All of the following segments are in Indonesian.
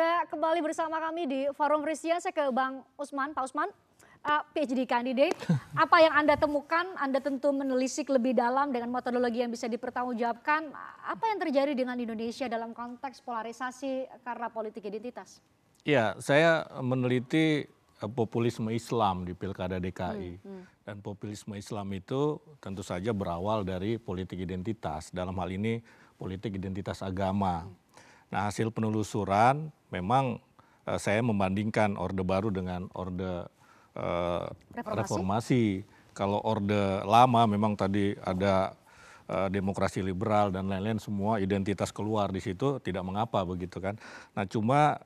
Anda kembali bersama kami di Forum Frisia. Saya ke Bang Usman, Pak Usman, uh, PhD candidate. Apa yang Anda temukan, Anda tentu menelisik lebih dalam dengan metodologi yang bisa dipertanggungjawabkan. Apa yang terjadi dengan Indonesia dalam konteks polarisasi karena politik identitas? Ya, saya meneliti eh, populisme Islam di Pilkada DKI. Hmm, hmm. Dan populisme Islam itu tentu saja berawal dari politik identitas. Dalam hal ini politik identitas agama. Hmm Nah hasil penelusuran memang uh, saya membandingkan Orde Baru dengan Orde uh, reformasi. reformasi. Kalau Orde Lama memang tadi ada uh, demokrasi liberal dan lain-lain semua identitas keluar di situ tidak mengapa begitu kan. Nah cuma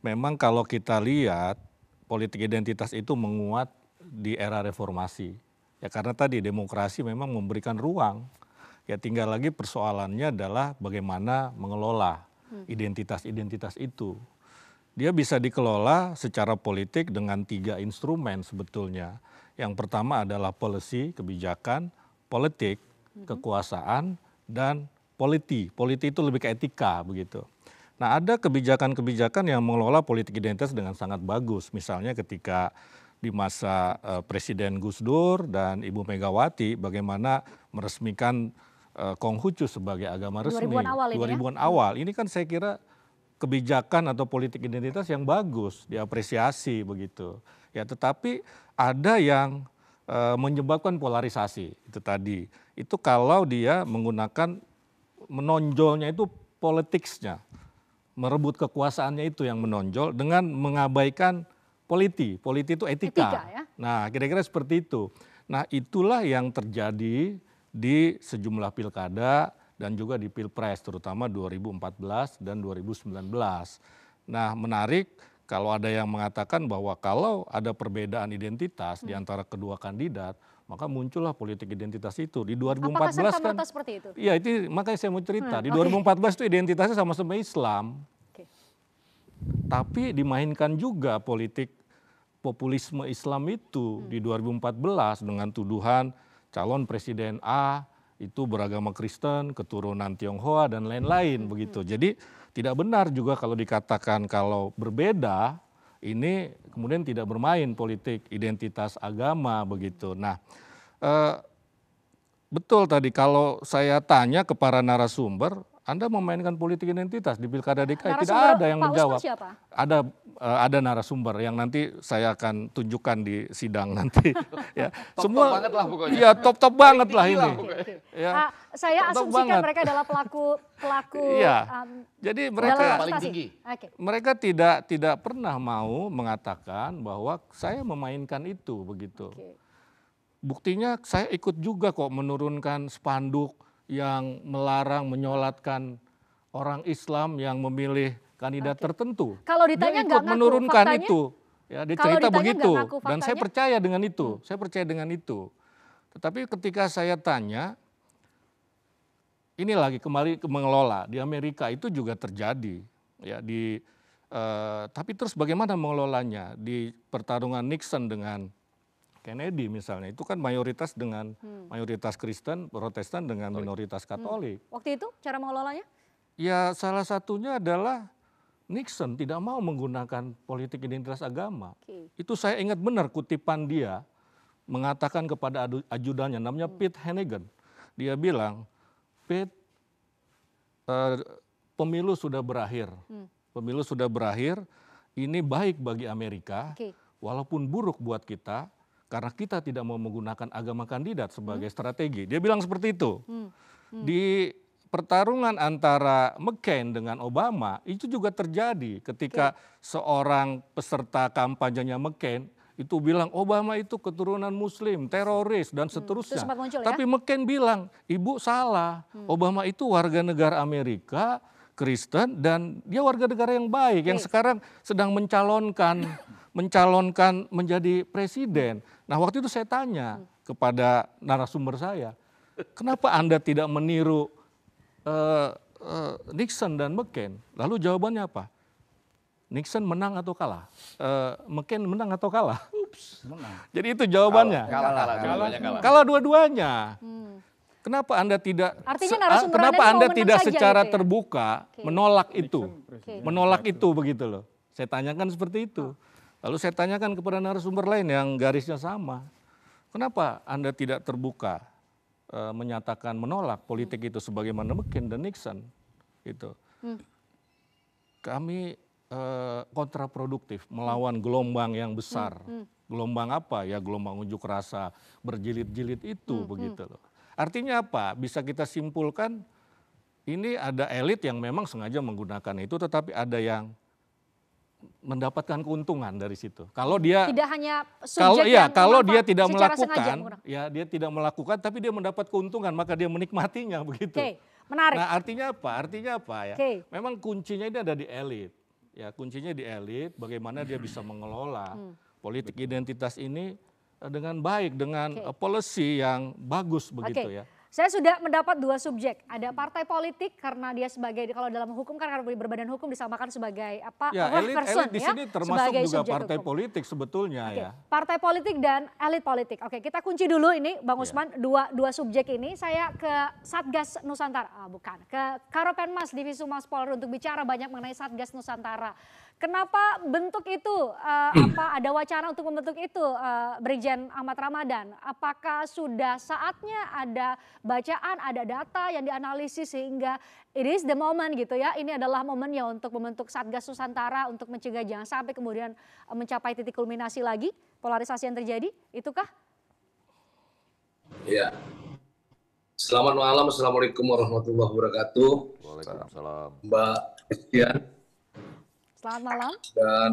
memang kalau kita lihat politik identitas itu menguat di era reformasi. Ya karena tadi demokrasi memang memberikan ruang. Ya tinggal lagi persoalannya adalah bagaimana mengelola. Identitas-identitas itu. Dia bisa dikelola secara politik dengan tiga instrumen sebetulnya. Yang pertama adalah policy, kebijakan, politik, hmm. kekuasaan, dan politi. Politi itu lebih ke etika begitu. Nah ada kebijakan-kebijakan yang mengelola politik identitas dengan sangat bagus. Misalnya ketika di masa uh, Presiden Gus Dur dan Ibu Megawati bagaimana meresmikan Konghucu sebagai agama resmi 2000-an awal, 2000 ini, ya? awal. Ini kan saya kira kebijakan atau politik identitas yang bagus, diapresiasi begitu. Ya, tetapi ada yang uh, menyebabkan polarisasi itu tadi. Itu kalau dia menggunakan menonjolnya itu politiknya, merebut kekuasaannya itu yang menonjol dengan mengabaikan politi. Politi itu etika. etika ya? Nah, kira-kira seperti itu. Nah, itulah yang terjadi di sejumlah pilkada dan juga di pilpres terutama 2014 dan 2019. Nah menarik kalau ada yang mengatakan bahwa kalau ada perbedaan identitas hmm. di antara kedua kandidat maka muncullah politik identitas itu di 2014 Apakah kan seperti itu? Iya itu makanya saya mau cerita hmm, di okay. 2014 itu identitasnya sama-sama Islam. Okay. Tapi dimainkan juga politik populisme Islam itu hmm. di 2014 dengan tuduhan calon presiden A itu beragama Kristen, keturunan Tionghoa dan lain-lain hmm. begitu. Jadi tidak benar juga kalau dikatakan kalau berbeda ini kemudian tidak bermain politik identitas agama begitu. Nah, eh, betul tadi kalau saya tanya ke para narasumber, anda memainkan politik identitas di Pilkada DKI tidak ada yang Pak menjawab. Siapa? Ada uh, ada narasumber yang nanti saya akan tunjukkan di sidang nanti. ya. top, Semua top banget lah pokoknya. Iya, top-top banget lah ini. ya. uh, saya top asumsikan banget. mereka adalah pelaku pelaku Iya. Um, Jadi mereka paling tinggi. Okay. Mereka tidak tidak pernah mau mengatakan bahwa saya memainkan itu begitu. Okay. Buktinya saya ikut juga kok menurunkan spanduk yang melarang menyolatkan orang Islam yang memilih kandidat okay. tertentu. Kalau ditanya dia ikut ngaku, menurunkan faktanya, itu. Ya, dia cerita begitu dan saya percaya dengan itu. Hmm. Saya percaya dengan itu. Tetapi ketika saya tanya ini lagi kembali ke mengelola di Amerika itu juga terjadi ya di uh, tapi terus bagaimana mengelolanya di pertarungan Nixon dengan Kennedy misalnya itu kan mayoritas dengan hmm. mayoritas Kristen, Protestan dengan minoritas hmm. Katolik. Hmm. Waktu itu cara mengelolanya? Ya salah satunya adalah Nixon tidak mau menggunakan politik identitas agama. Okay. Itu saya ingat benar kutipan dia mengatakan kepada ajudannya namanya hmm. Pete Hennigan. Dia bilang, Pete uh, pemilu sudah berakhir. Hmm. Pemilu sudah berakhir, ini baik bagi Amerika, okay. walaupun buruk buat kita, karena kita tidak mau menggunakan agama kandidat sebagai hmm. strategi. Dia bilang seperti itu. Hmm. Hmm. Di pertarungan antara McCain dengan Obama itu juga terjadi ketika okay. seorang peserta kampanyenya McCain itu bilang Obama itu keturunan Muslim, teroris dan hmm, seterusnya. Hmm, muncul, ya? Tapi McCain bilang ibu salah, hmm. Obama itu warga negara Amerika, Kristen dan dia warga negara yang baik okay. yang sekarang sedang mencalonkan mencalonkan menjadi presiden. Nah waktu itu saya tanya kepada narasumber saya, kenapa Anda tidak meniru uh, uh, Nixon dan McCain? Lalu jawabannya apa? Nixon menang atau kalah? Uh, McCain menang atau kalah? Ups, menang. Jadi itu jawabannya. Kalah, kalah, kalah, kalah, kalah. kalah dua-duanya. Hmm. Kenapa Anda tidak Artinya kenapa Anda Anda tidak saja secara gitu ya? terbuka Oke. menolak itu? Oke. Menolak itu begitu loh. Saya tanyakan seperti itu. Lalu saya tanyakan kepada narasumber lain yang garisnya sama. Kenapa Anda tidak terbuka eh, menyatakan menolak politik itu sebagaimana McCain dan Nixon? Gitu. Kami eh, kontraproduktif melawan gelombang yang besar. Gelombang apa? Ya gelombang unjuk rasa berjilid-jilid itu begitu loh. Artinya apa? Bisa kita simpulkan ini ada elit yang memang sengaja menggunakan itu tetapi ada yang mendapatkan keuntungan dari situ. Kalau dia Tidak hanya kalau iya yang kalau dia tidak sengaja melakukan, menggunakan. ya dia tidak melakukan tapi dia mendapat keuntungan maka dia menikmatinya begitu. Oke, menarik. Nah, artinya apa? Artinya apa ya? Oke. Memang kuncinya ini ada di elit. Ya, kuncinya di elit bagaimana dia bisa mengelola Hmm. politik identitas ini eh, dengan baik dengan Oke. eh, policy yang bagus begitu Oke. ya. Saya sudah mendapat dua subjek. Ada partai politik karena dia sebagai kalau dalam hukum kan karena berbadan hukum disamakan sebagai apa? Ya, elit, person elit di ya, sini termasuk sebagai juga partai hukum. politik sebetulnya Oke, ya. Partai politik dan elit politik. Oke, kita kunci dulu ini Bang Iya. Usman dua dua subjek ini. Saya ke Satgas Nusantara, ah, bukan ke Karopenmas Divisi Humas Polri untuk bicara banyak mengenai Satgas Nusantara. Kenapa bentuk itu? eh, apa ada wacana untuk membentuk itu, eh, Brigjen Ahmad Ramadan? Apakah sudah saatnya ada bacaan, ada data yang dianalisis sehingga it is the moment gitu ya? Ini adalah momennya untuk membentuk Satgas Nusantara untuk mencegah jangan sampai kemudian eh, mencapai titik kulminasi lagi polarisasi yang terjadi. Itukah? Ya. Selamat malam, Assalamualaikum warahmatullahi wabarakatuh. Waalaikumsalam. Mbak Christian Selamat malam. dan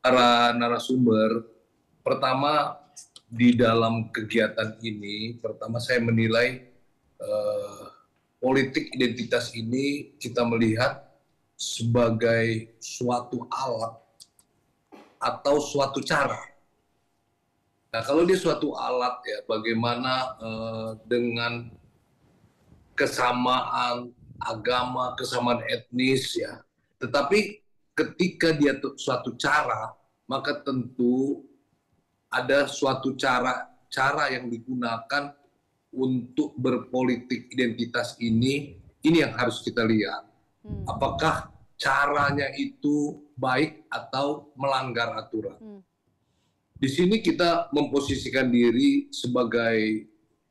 para narasumber. Pertama, di dalam kegiatan ini, pertama saya menilai politik identitas ini kita melihat sebagai suatu alat atau suatu cara. Nah, kalau dia suatu alat ya, bagaimana eh, dengan kesamaan agama, kesamaan etnis ya. Tetapi ketika dia tu- suatu cara, maka tentu ada suatu cara cara yang digunakan untuk berpolitik identitas ini ini yang harus kita lihat. Hmm. Apakah caranya itu baik atau melanggar aturan? Hmm. Di sini kita memposisikan diri sebagai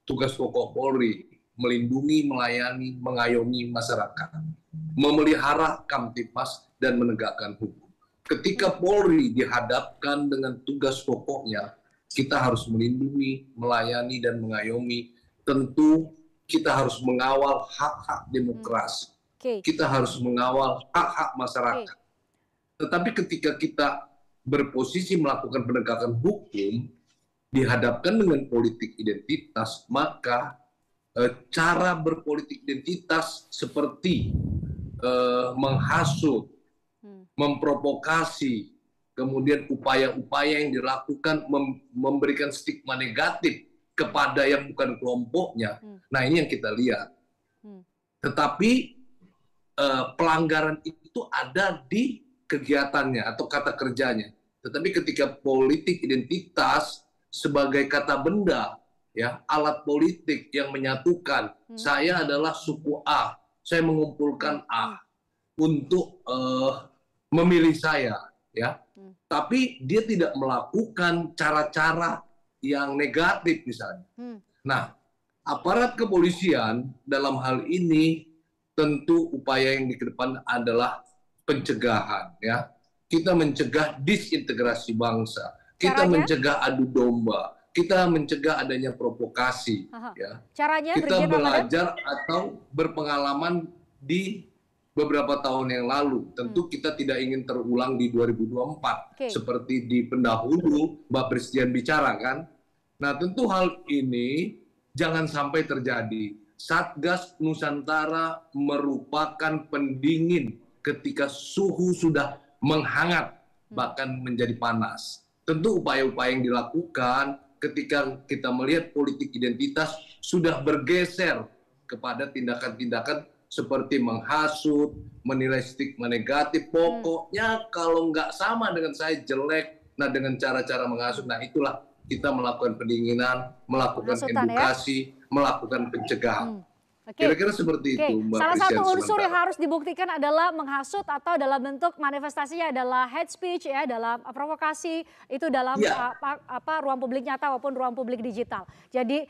tugas pokok Polri, melindungi, melayani, mengayomi masyarakat, memelihara Kamtipas dan menegakkan hukum. Ketika Polri dihadapkan dengan tugas pokoknya, kita harus melindungi, melayani dan mengayomi. Tentu kita harus mengawal hak-hak demokrasi Oke. kita harus mengawal hak-hak masyarakat. Tetapi ketika kita berposisi melakukan penegakan hukum, dihadapkan dengan politik identitas, maka eh, cara berpolitik identitas seperti eh, menghasut, Hmm. memprovokasi, kemudian upaya-upaya yang dilakukan mem- memberikan stigma negatif kepada yang bukan kelompoknya. Hmm. Nah ini yang kita lihat. Hmm. Tetapi eh, pelanggaran itu ada di kegiatannya atau kata kerjanya. Tetapi ketika politik identitas sebagai kata benda, ya alat politik yang menyatukan, Hmm. saya adalah suku A, saya mengumpulkan A untuk eh, memilih saya, ya. Hmm. Tapi dia tidak melakukan cara-cara yang negatif misalnya. Hmm. Nah, aparat kepolisian dalam hal ini tentu upaya yang di depan adalah pencegahan ya. Kita mencegah disintegrasi bangsa. Kita Caranya? mencegah adu domba. Kita mencegah adanya provokasi Aha. ya. Caranya Kita Brigjen Ramadan? belajar atau berpengalaman di beberapa tahun yang lalu. Tentu kita tidak ingin terulang di 2024 Oke. seperti di pendahulu Mbak Presiden bicara kan. Nah, tentu hal ini jangan sampai terjadi. Satgas Nusantara merupakan pendingin ketika suhu sudah menghangat bahkan menjadi panas. Tentu upaya-upaya yang dilakukan ketika kita melihat politik identitas sudah bergeser kepada tindakan-tindakan seperti menghasut, menilai stigma negatif. Pokoknya kalau nggak sama dengan saya jelek, nah dengan cara-cara menghasut, nah itulah kita melakukan pendinginan, melakukan Penghasutan, ya? edukasi, melakukan pencegahan. Hmm. Oke. Kira-kira seperti Oke, itu, Mbak salah satu unsur yang sementara. harus dibuktikan adalah menghasut atau dalam bentuk manifestasinya adalah hate speech ya, dalam provokasi itu dalam uh, apa, apa ruang publik nyata maupun ruang publik digital. Jadi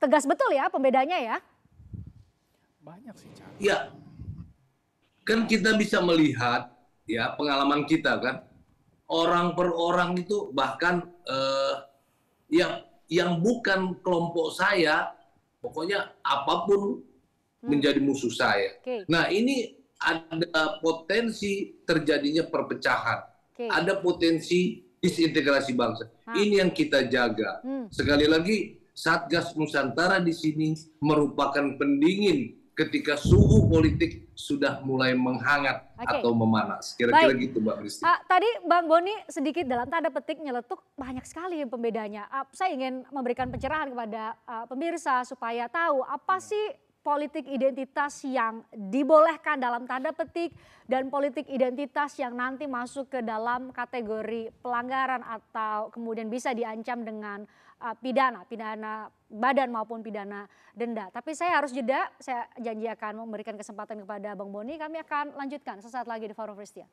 tegas betul ya pembedanya ya. Banyak sih, Cak. Ya, kan kita bisa melihat ya pengalaman kita kan orang per orang itu bahkan eh, yang yang bukan kelompok saya pokoknya apa pun menjadi musuh saya. Oke. Nah ini ada potensi terjadinya perpecahan, Oke. ada potensi disintegrasi bangsa. Ah. Ini yang kita jaga. Hmm. Sekali lagi Satgas Nusantara di sini merupakan pendingin ketika suhu politik sudah mulai menghangat Oke. atau memanas. Kira-kira gitu Mbak Kristi. Ah, tadi Bang Boni sedikit dalam tanda petik nyeletuk banyak sekali pembedanya. Ah, saya ingin memberikan pencerahan kepada ah, pemirsa supaya tahu apa sih politik identitas yang dibolehkan dalam tanda petik dan politik identitas yang nanti masuk ke dalam kategori pelanggaran atau kemudian bisa diancam dengan ah, pidana, pidana badan maupun pidana denda. Tapi saya harus jeda, saya janji akan memberikan kesempatan kepada Bang Boni. Kami akan lanjutkan sesaat lagi di Forum Prestia.